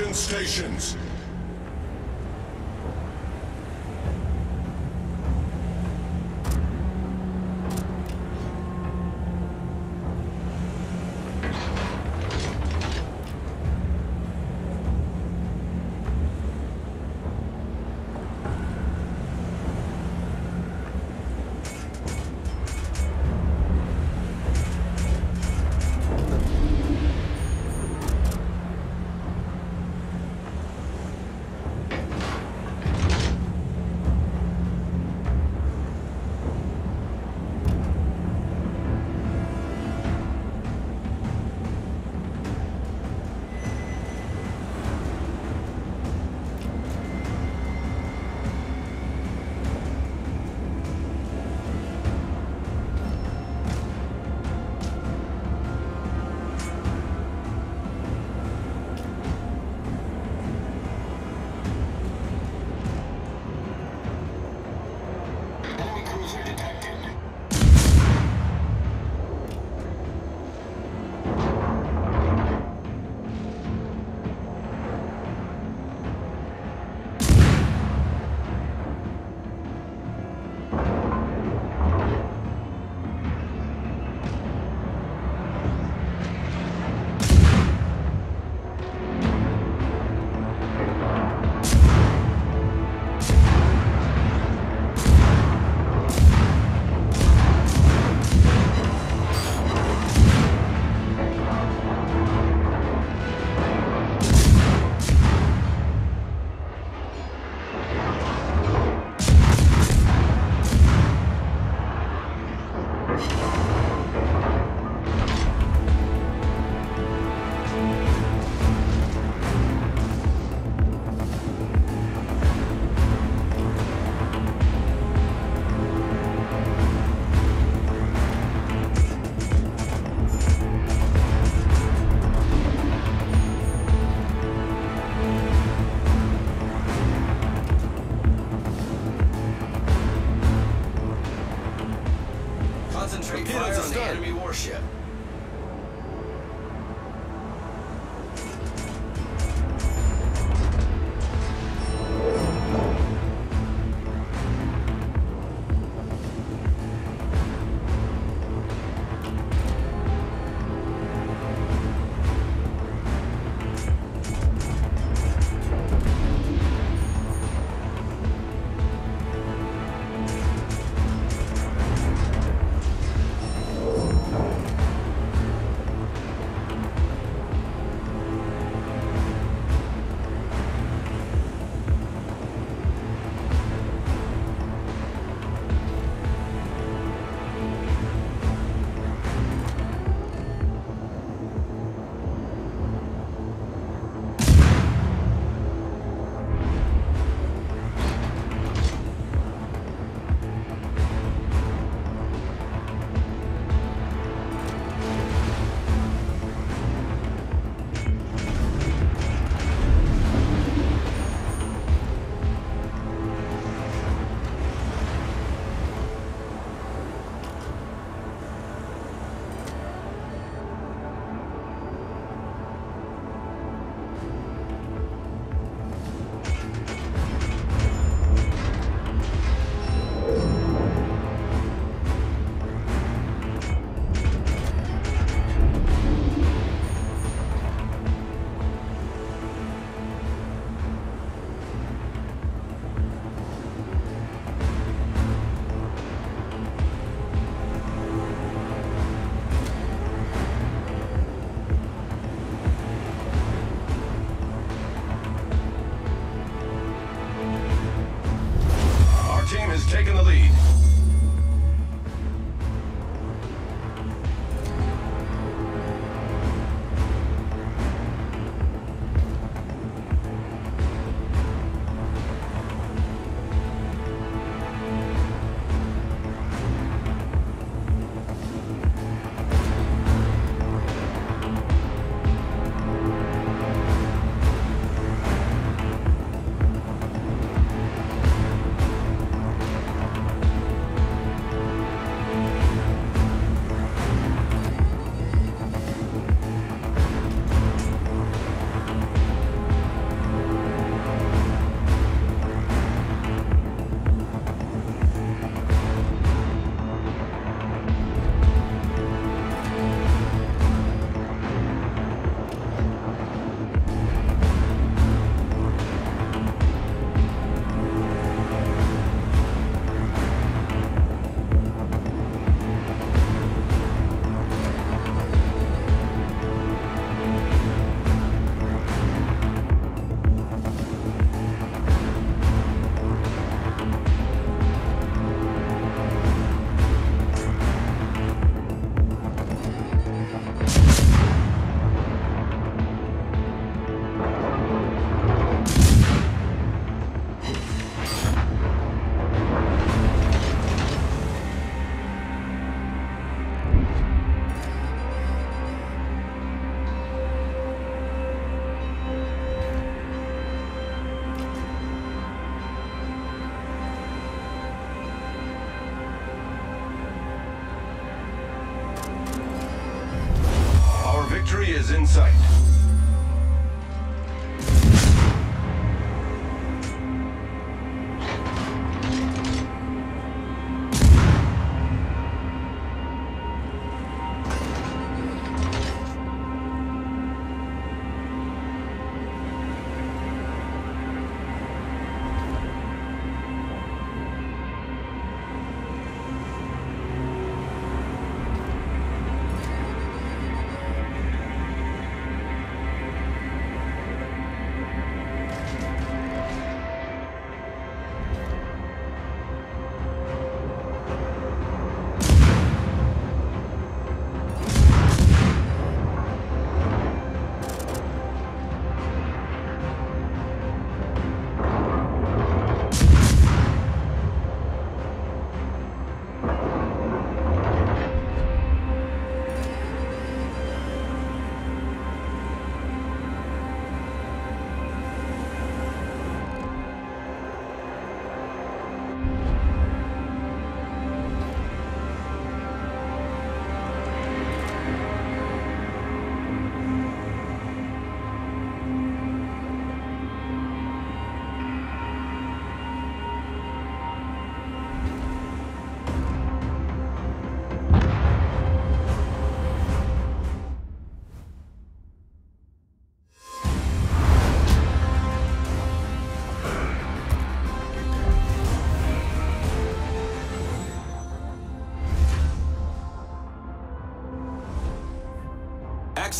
Action stations. taking the lead. Is in sight.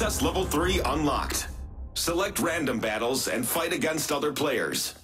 Access level 3 unlocked. Select random battles and fight against other players.